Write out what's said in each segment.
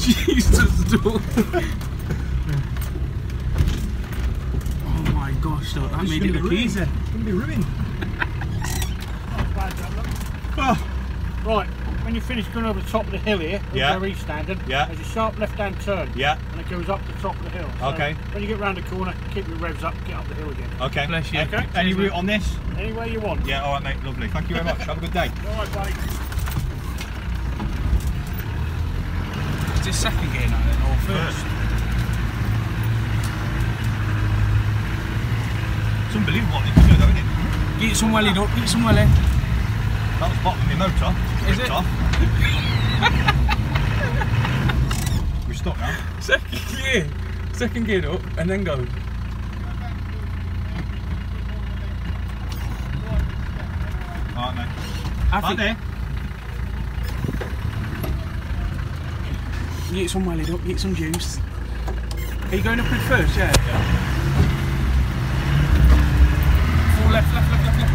Jesus, dude. oh my gosh, that's that this made it look easy. It's gonna be ruined. bad, oh. Ah. Right, when you finish going over the top of the hill here, yeah. where he's standing, yeah. there's a sharp left-hand turn. Yeah. And it goes up the top of the hill. So okay. When you get round the corner, keep your revs up, get up the hill again. Okay. Bless you. Okay. Any route on this? Anywhere you want. Yeah, alright mate, lovely. Thank you very much. Have a good day. Alright buddy. Is this second gear now then, or first? It's unbelievable what they can do, though, isn't it? Get some wellied up, get some welly. That was bottom of my motor. Is it? Off. we stop now. Second gear. Second gear up, and then go. All right, mate. I Right think there. Get some wellied up, get some juice. Are you going up with first, yeah? Full left, left, left, left, left.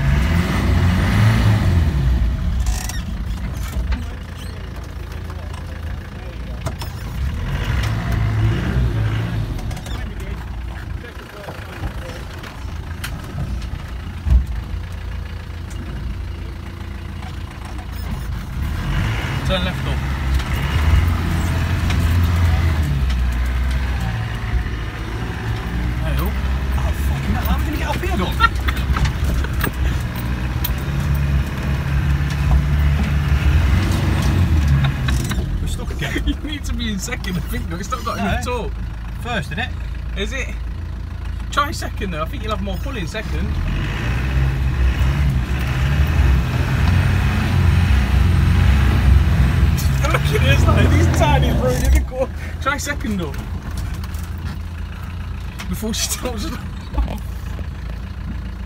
Turn left up. Hey, oh. Oh, fucking hell. How are we going to get up here, though? We're stuck again. You need to be in second, I think, though. It's not got No. enough torque. First, isn't it? Is it? Try second, though. I think you'll have more pull in second. Look at this, like, these tiny the corner. Try second, though. Before she stops.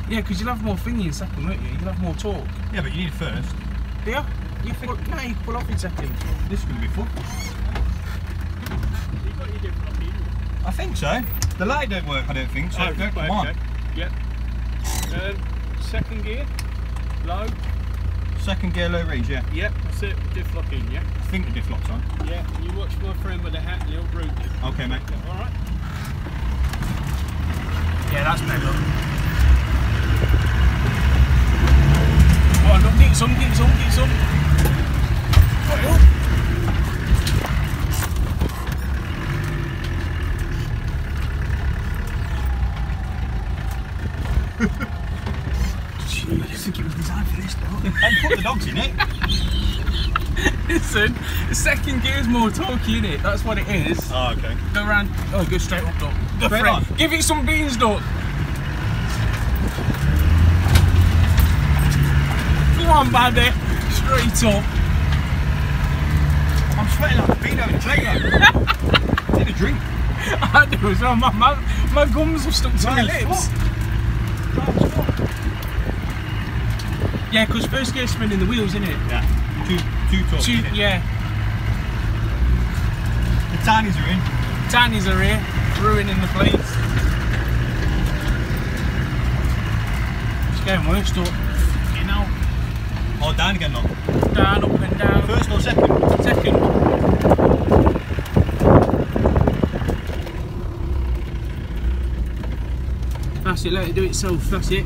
yeah, because you'll have more thingy in second, won't you? You'll have more torque. Yeah, but you need first. Yeah? You pull, no, you can pull off in second. This is going to be fun. I think so. The light don't work, I don't think, so Oh, don't come okay. on. Yep. Um, second gear, low. Second gear, low range, yeah. Yep, that's it. Diff lock in, yeah? I think the diff lock's on. Yeah, you watch my friend with the hat and he'll route you. Okay, mate. All right? Yeah, that's better. Oh, look, get some, get some, get some. Right up. I think it was designed for this, though. and put the dogs in it. Listen, the second gear's more torquey in it. That's what it is. Oh, okay. Go around. Oh, go straight up, dog. Go Straight on. Give it some beans, dog. Come on, baby. Straight up. I'm sweating like a beano in a trailer. Take a drink. I do as well. My, my, my gums are stuck to my Right, lips. Yeah, because first gear spinning the wheels, isn't it? Yeah. Two, two. Two, yeah. The tinies are in. Tannies are here, ruining the place. It's getting worse, though. You know, Oh, down again, look. down, up and down. First or second? Second. That's it, let it do itself, that's it.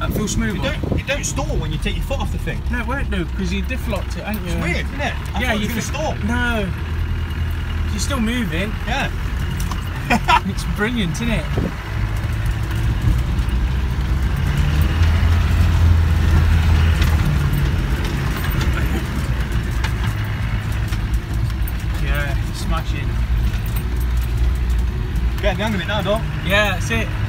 That feels smooth. You don't, you don't stall when you take your foot off the thing. No, it won't do, because you diff locked it, haven't you? It's weird, isn't it? I Yeah, you was can going to stall. No. You're still moving. Yeah. It's brilliant, isn't it? Yeah, smashing. Getting the hang of it now, dog. Yeah, that's it.